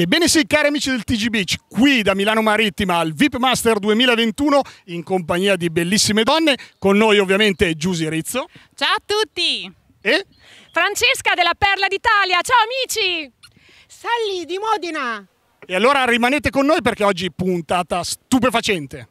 Ebbene sì, cari amici del TG Beach, qui da Milano Marittima al VIP Master 2021 in compagnia di bellissime donne, con noi ovviamente Giusy Rizzo Ciao a tutti! e Francesca della Perla d'Italia, ciao amici! Sally di Modena. E allora rimanete con noi perché oggi puntata stupefacente.